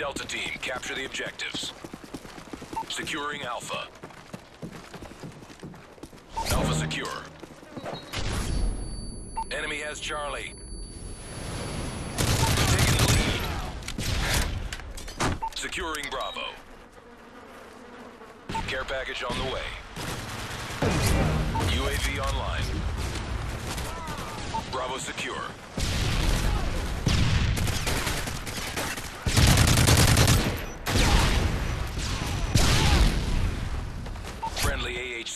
Delta team, capture the objectives. Securing Alpha. Alpha secure. Enemy has Charlie. Taking the lead. Securing Bravo. Care package on the way. UAV online. Bravo secure.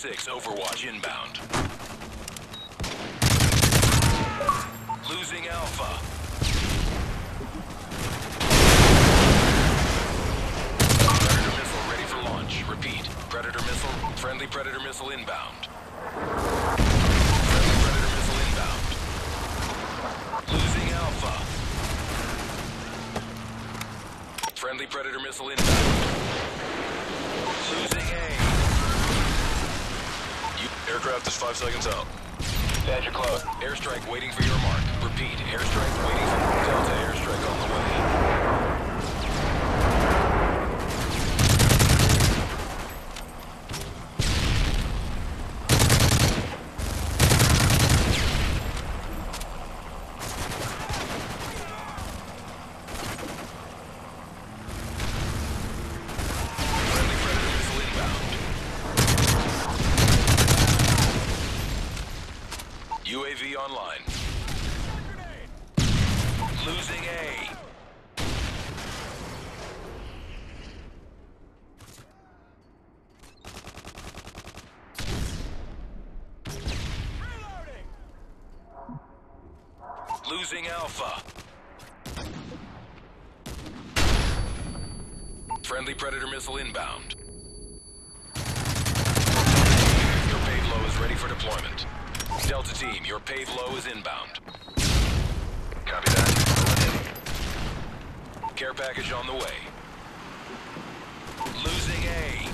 Friendly AH-6 Overwatch inbound. Losing Alpha. Predator missile ready for launch. Repeat. Predator missile. Friendly Predator missile inbound. Friendly Predator missile inbound. Losing Alpha. Friendly Predator missile inbound. Aircraft is five seconds out. Badger close. Airstrike waiting for your mark. Repeat. Airstrike waiting for Delta airstrike on the way. Friendly Predator missile inbound. UAV online. Losing A. Losing Alpha. Friendly Predator missile inbound. Your payload is ready for deployment. Delta team, your payload is inbound. Copy that. Care package on the way. Losing A.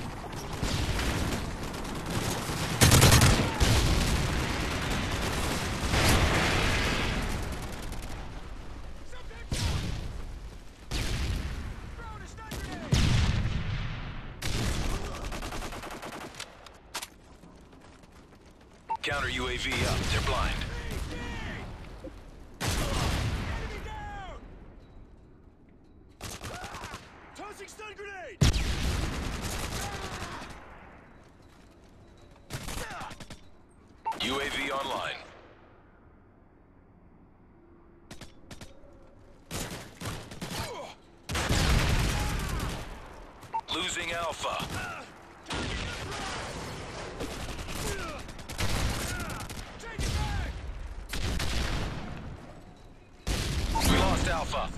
Counter UAV up. They're blind. Tossing stun grenade! UAV online. Losing Alpha. Alpha.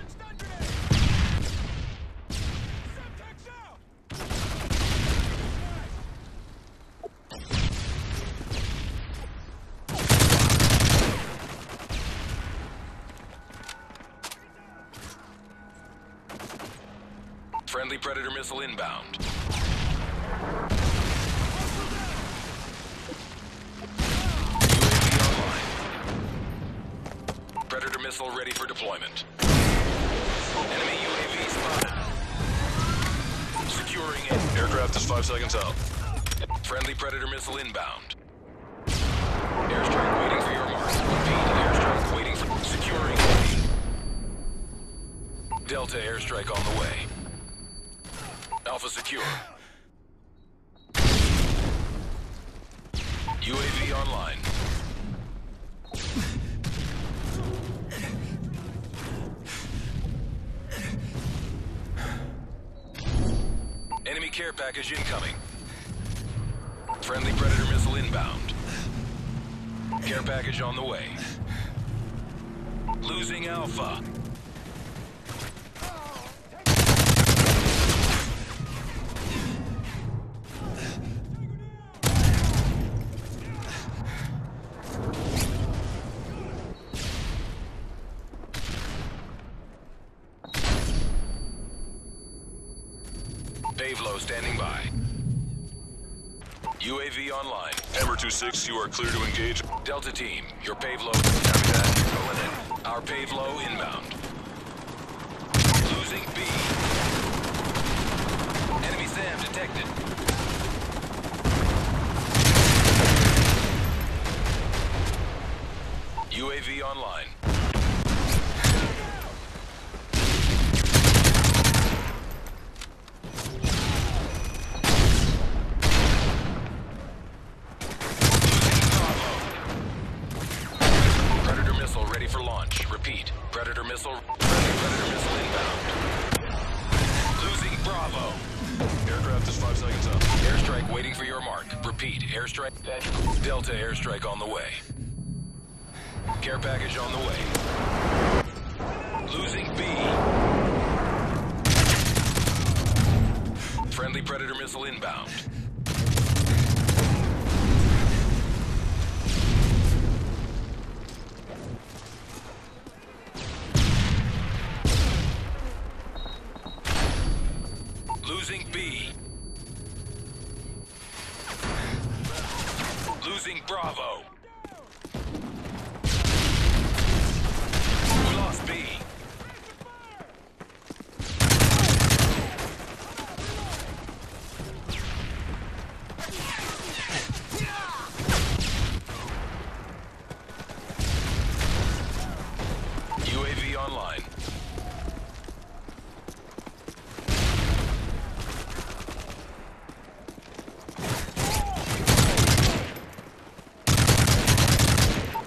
Friendly Predator missile inbound. UAV online. Predator missile ready for deployment. Enemy UAV spotted. Securing it. Aircraft is five seconds out. Friendly Predator missile inbound. Airstrike waiting for your mark. Repeat, airstrike waiting for... Securing A. Delta airstrike on the way. Alpha secure. UAV online. Enemy care package incoming. Friendly Predator missile inbound. Care package on the way. Losing Alpha. Pave Low standing by. UAV online. Hammer 2-6, you are clear to engage. Delta team, your. Copy that. Rolling in. Our inbound. Losing B. Enemy SAM detected. UAV online. Aircraft is five seconds out. Airstrike waiting for your mark. Repeat. Airstrike. Delta airstrike on the way. Care package on the way. Losing B. Friendly Predator missile inbound. Losing B. Losing Bravo. We lost B. UAV online.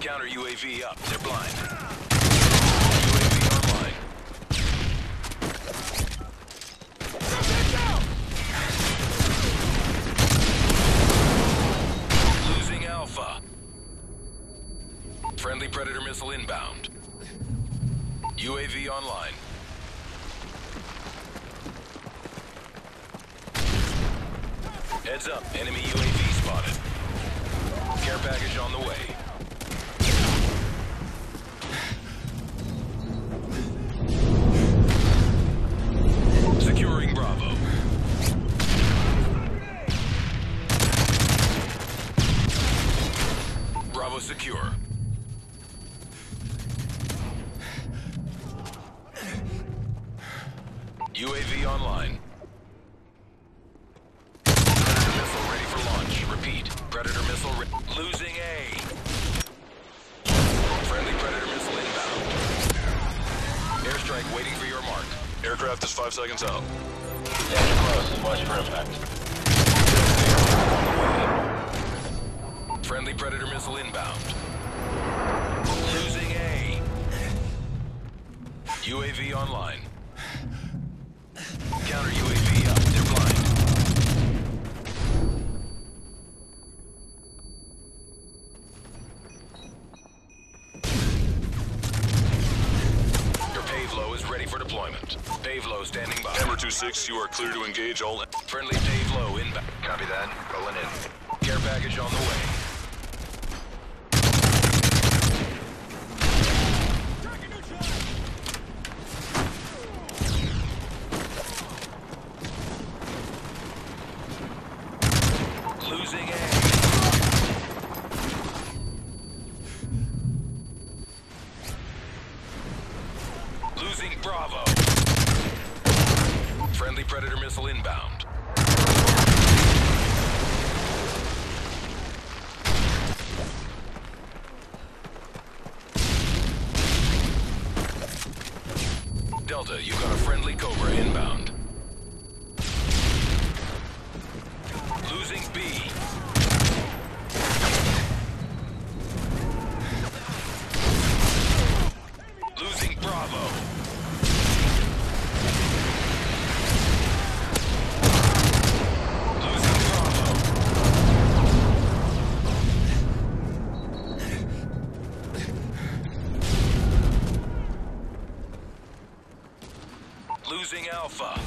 Counter UAV up. They're blind. UAV online. Losing Alpha. Friendly Predator missile inbound. UAV online. Heads up, enemy UAV spotted. Care package on the way. Securing Bravo. Bravo secure. UAV online. Predator missile ready for launch. Repeat. Predator missile re- losing A. Friendly Predator missile inbound. Airstrike waiting for your mark. Aircraft is five seconds out. Dash close. Watch for impact. Friendly Predator missile inbound. Losing A. UAV online. 6, you are clear to engage all... Friendly Pave Low inbound. Copy that. Rolling in. Care package on the way. Predator missile inbound. Delta, you got a friendly Cobra inbound. Losing B. Alpha.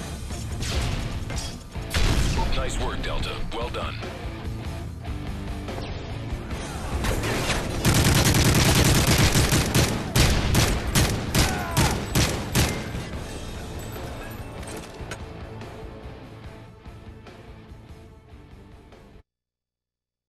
Nice work, Delta. Well done.